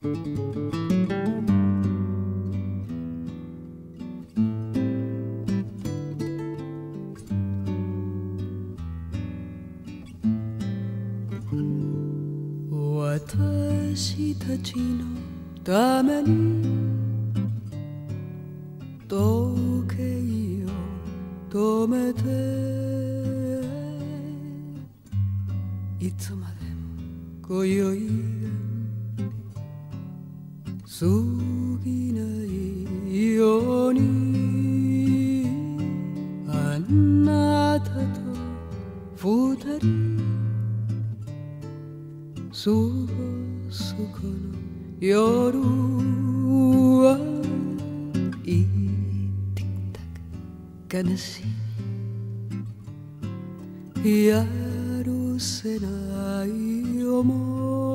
私たちのために時計を止めていつまでも今宵過ぎないように。あなたと二人過ごすこの夜はいティッタク悲しい。やるせない思い。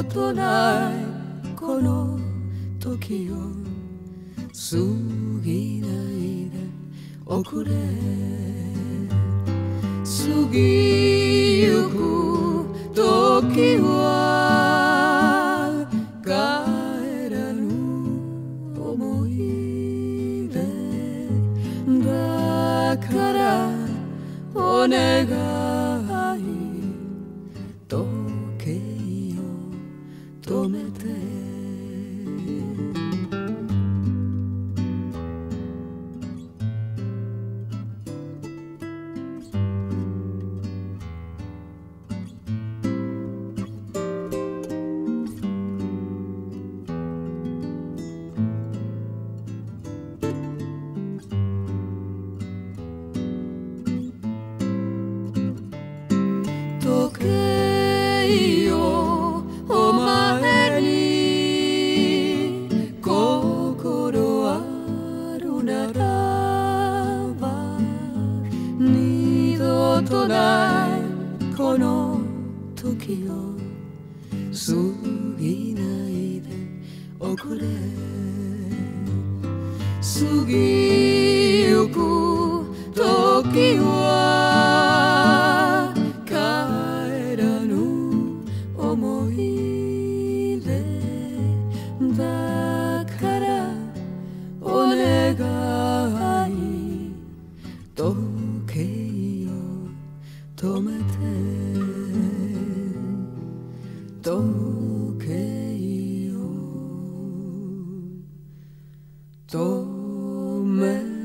二度とないこの時を過ぎないでおくれ過ぎゆく時は帰らぬ思い出だからお願い止ないこの時を過ぎないでおくれ過ぎゆく時は帰らぬ思い出だからお願い時止め